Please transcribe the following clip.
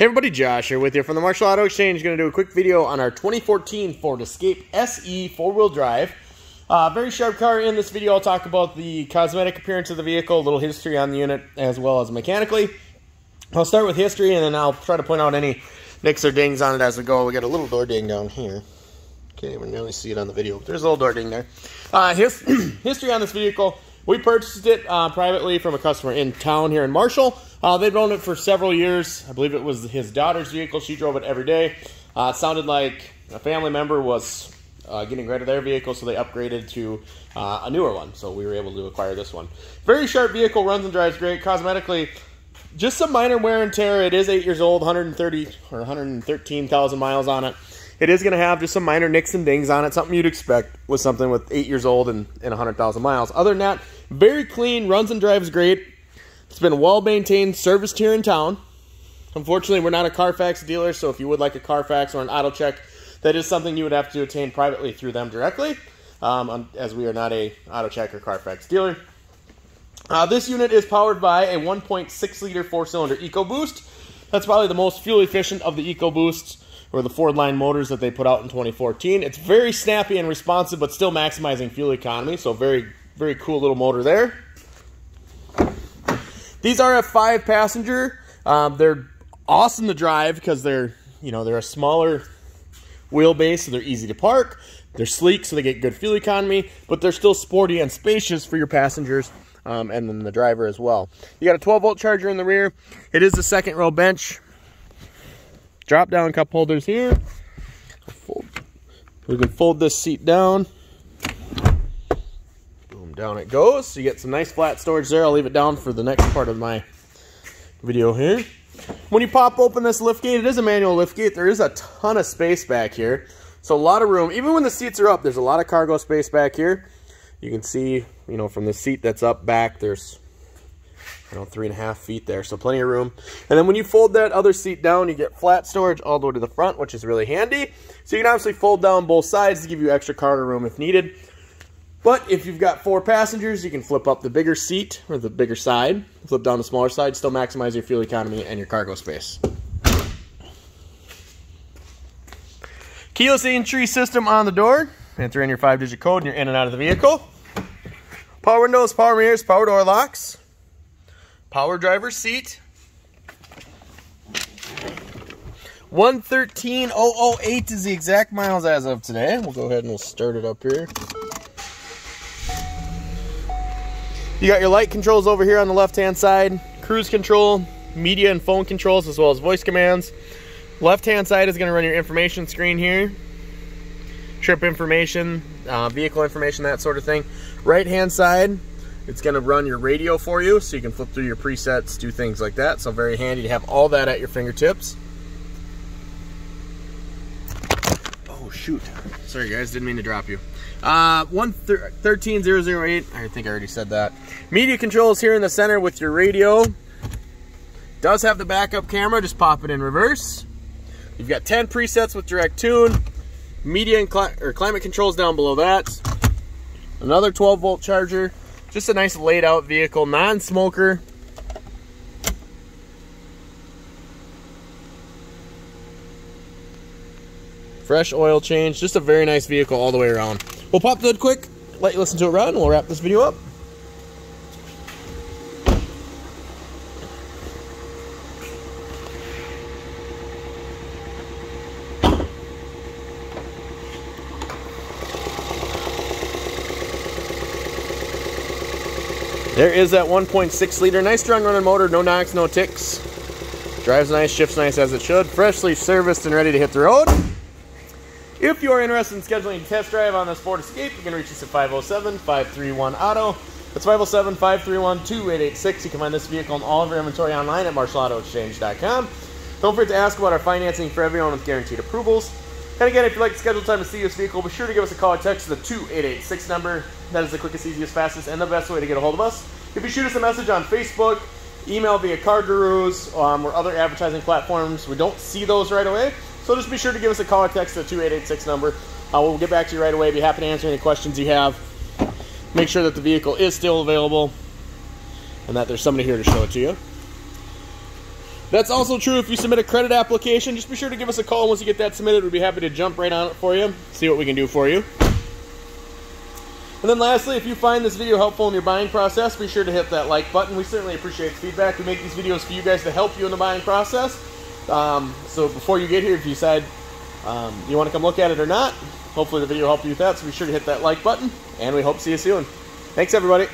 Hey everybody, Josh here with you from the Marshall Auto Exchange. Going to do a quick video on our 2014 Ford Escape SE four-wheel drive. Uh, very sharp car. In this video, I'll talk about the cosmetic appearance of the vehicle, a little history on the unit, as well as mechanically. I'll start with history, and then I'll try to point out any nicks or dings on it as we go. We got a little door ding down here. Can't even really see it on the video, but there's a little door ding there. Uh, his, history on this vehicle. We purchased it uh, privately from a customer in town here in Marshall. Uh, they've owned it for several years. I believe it was his daughter's vehicle. She drove it every day. Uh, it sounded like a family member was uh, getting rid of their vehicle, so they upgraded to uh, a newer one. So we were able to acquire this one. Very sharp vehicle, runs and drives great. Cosmetically, just some minor wear and tear. It is eight years old, 130 or 113,000 miles on it. It is going to have just some minor nicks and dings on it, something you'd expect with something with eight years old and, and 100,000 miles. Other than that, very clean, runs and drives great. It's been well maintained, serviced here in town. Unfortunately, we're not a Carfax dealer, so if you would like a Carfax or an auto check, that is something you would have to obtain privately through them directly, um, as we are not a auto check or Carfax dealer. Uh, this unit is powered by a 1.6 liter four cylinder EcoBoost. That's probably the most fuel efficient of the EcoBoosts or the Ford line motors that they put out in 2014. It's very snappy and responsive, but still maximizing fuel economy. So very, very cool little motor there. These are a five passenger. Um, they're awesome to drive because they're, you know, they're a smaller wheelbase, so they're easy to park. They're sleek, so they get good fuel economy, but they're still sporty and spacious for your passengers um, and then the driver as well. You got a 12 volt charger in the rear. It is a second row bench. Drop down cup holders here. We can fold this seat down Boom, down it goes. So you get some nice flat storage there. I'll leave it down for the next part of my video here. When you pop open this lift gate, it is a manual lift gate. There is a ton of space back here. So a lot of room. Even when the seats are up, there's a lot of cargo space back here. You can see, you know, from the seat that's up back, there's, you know, three and a half feet there. So plenty of room. And then when you fold that other seat down, you get flat storage all the way to the front, which is really handy. So you can obviously fold down both sides to give you extra cargo room if needed. But if you've got four passengers, you can flip up the bigger seat or the bigger side, flip down the smaller side, still maximize your fuel economy and your cargo space. Keyless entry system on the door. Enter in your five digit code and you're in and out of the vehicle. Power windows, power mirrors, power door locks. Power driver seat. 113,008 is the exact miles as of today. We'll go ahead and we'll start it up here. You got your light controls over here on the left hand side, cruise control, media and phone controls, as well as voice commands. Left hand side is going to run your information screen here, trip information, uh, vehicle information, that sort of thing. Right hand side, it's going to run your radio for you, so you can flip through your presets, do things like that. So very handy to have all that at your fingertips. Oh shoot! Sorry guys, didn't mean to drop you. Uh, 113008, I think I already said that. Media controls here in the center with your radio. Does have the backup camera, just pop it in reverse. You've got 10 presets with direct tune. Media and cli or climate controls down below that. Another 12 volt charger. Just a nice laid out vehicle, non-smoker. Fresh oil change, just a very nice vehicle all the way around. We'll pop the hood quick, let you listen to it run, and we'll wrap this video up. There is that 1.6 liter, nice strong running motor, no knocks, no ticks. Drives nice, shifts nice as it should. Freshly serviced and ready to hit the road. If you are interested in scheduling a test drive on this Ford Escape, you can reach us at 507-531-AUTO. That's 507-531-2886. You can find this vehicle and all of our inventory online at marshallautoexchange.com. Don't forget to ask about our financing for everyone with guaranteed approvals. And again, if you'd like to schedule time to see this vehicle, be sure to give us a call or text to the 2886 number. That is the quickest, easiest, fastest, and the best way to get a hold of us. If you shoot us a message on Facebook, email via Car Gurus, um, or other advertising platforms, we don't see those right away. So just be sure to give us a call or text at the 2886 number. Uh, we'll get back to you right away. Be happy to answer any questions you have. Make sure that the vehicle is still available and that there's somebody here to show it to you. That's also true if you submit a credit application. Just be sure to give us a call once you get that submitted. We'd be happy to jump right on it for you, see what we can do for you. And then lastly, if you find this video helpful in your buying process, be sure to hit that like button. We certainly appreciate the feedback. We make these videos for you guys to help you in the buying process. Um, so before you get here, if you decide um, you want to come look at it or not, hopefully the video helped you with that. So be sure to hit that like button, and we hope to see you soon. Thanks, everybody.